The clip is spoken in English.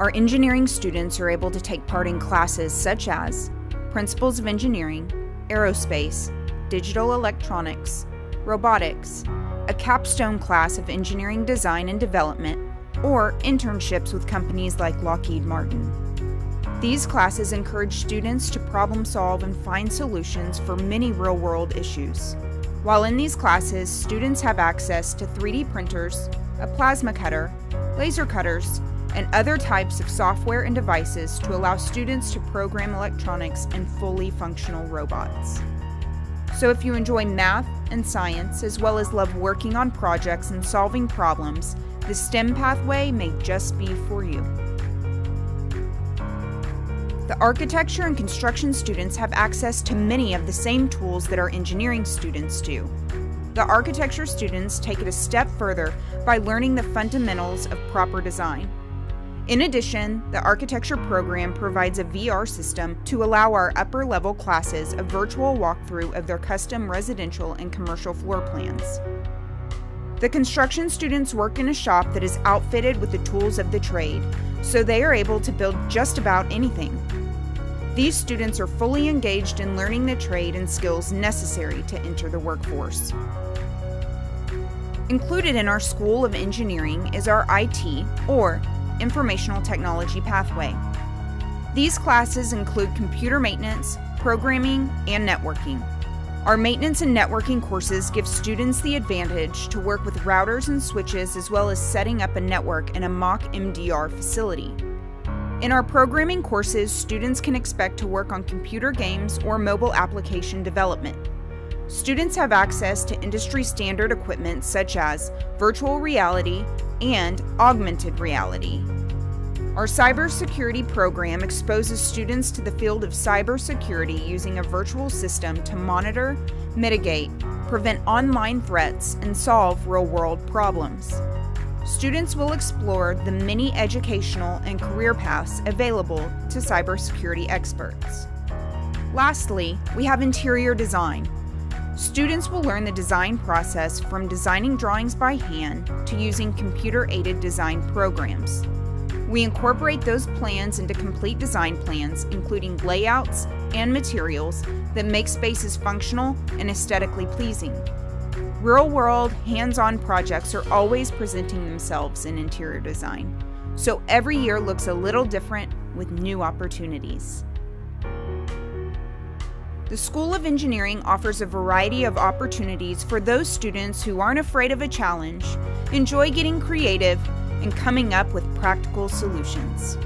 our engineering students are able to take part in classes such as Principles of Engineering, Aerospace, Digital Electronics, Robotics, a capstone class of Engineering Design and Development, or internships with companies like Lockheed Martin. These classes encourage students to problem solve and find solutions for many real world issues. While in these classes, students have access to 3D printers, a plasma cutter, laser cutters, and other types of software and devices to allow students to program electronics and fully functional robots. So, if you enjoy math and science, as well as love working on projects and solving problems, the STEM pathway may just be for you. The architecture and construction students have access to many of the same tools that our engineering students do. The architecture students take it a step further by learning the fundamentals of proper design. In addition, the architecture program provides a VR system to allow our upper level classes a virtual walkthrough of their custom residential and commercial floor plans. The construction students work in a shop that is outfitted with the tools of the trade, so they are able to build just about anything. These students are fully engaged in learning the trade and skills necessary to enter the workforce. Included in our School of Engineering is our IT, or Informational Technology pathway. These classes include computer maintenance, programming, and networking. Our maintenance and networking courses give students the advantage to work with routers and switches as well as setting up a network in a mock MDR facility. In our programming courses, students can expect to work on computer games or mobile application development. Students have access to industry standard equipment such as virtual reality and augmented reality. Our cybersecurity program exposes students to the field of cybersecurity using a virtual system to monitor, mitigate, prevent online threats, and solve real world problems students will explore the many educational and career paths available to cybersecurity experts. Lastly, we have interior design. Students will learn the design process from designing drawings by hand to using computer aided design programs. We incorporate those plans into complete design plans, including layouts and materials that make spaces functional and aesthetically pleasing. Real world, hands on projects are always presenting themselves in interior design, so every year looks a little different with new opportunities. The School of Engineering offers a variety of opportunities for those students who aren't afraid of a challenge, enjoy getting creative, and coming up with practical solutions.